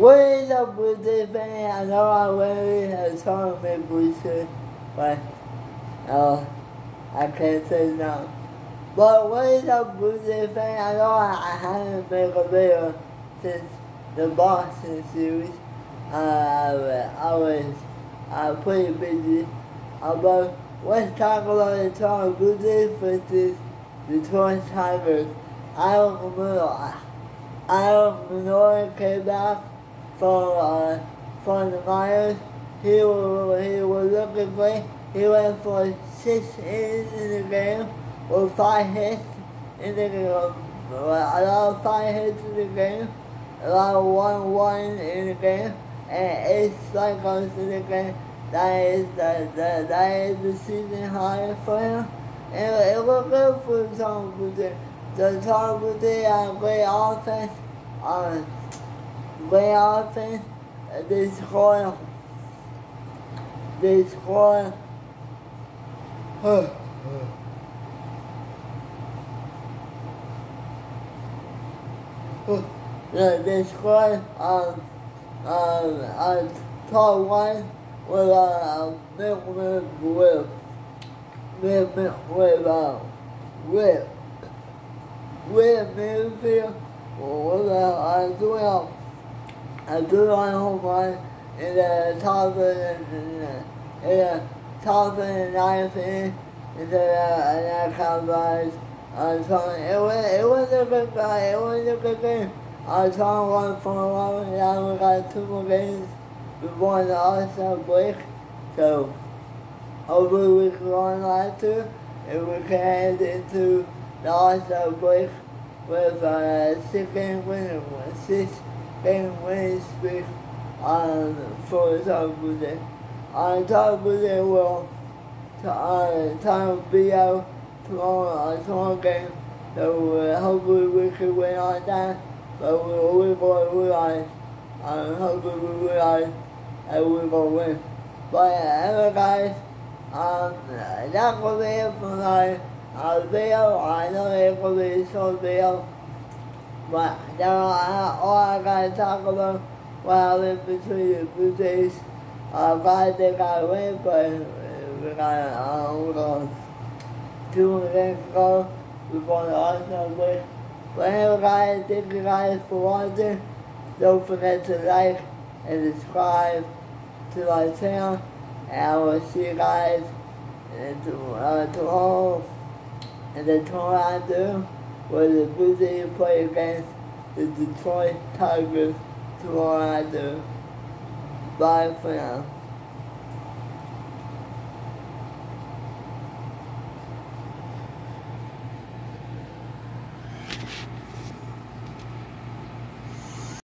What is up with this thing? I know I really have told me bullshit, but uh, I can't say no. But what is up with this thing? I know I, I haven't made a video since the Boston series. Uh, I was uh, pretty busy. Uh, but let's talk about the Toronto Blue Jays versus the Toronto Tigers. I don't remember. Aaron Manoah came back from uh, from the Myers. He was he was looking great. He went for six innings in the game with five hits in the game. A lot of five hits in the game. A lot of one one in the game and eight strikeouts in the game. That is the, the that is the season high for him. And it was good for Tom Boutte. The Tom Boutte had great offense. Uh, offense. Uh, They score. They score. They scored um, um, a top one with a Milkman with with with uh, with with Merrifield with a duel a duel home run in the top of the in the top of the ninth inning and then uh, that combines uh, so it was it was a good guy. It was a good game. I saw one for one now we got two more games. Before the All-Star break. So hopefully we can on last two and we can head into the All-Star break with a six game winning six game winning streak on for Tom Boutte. On Tom Boutte will uh, Tom be out tomorrow on tomorrow game so uh, hopefully we can win on that but we, we're going to realize um, hopefully we realize that we're going to win. But anyway guys, um, going to be it for my uh, video. I know going to be a short video, but all I, all I got to talk about what happened between the Blue Jays. Uh, guys, they got to win, but we got uh, we're going two more games to go before the All-Star break. But anyway guys, thank you guys for watching. Don't forget to like and subscribe to my channel. And I will see you guys and in, uh, tomorrow in I Toronto where the Blue Jays play against the Detroit Tigers tomorrow. Bye for now.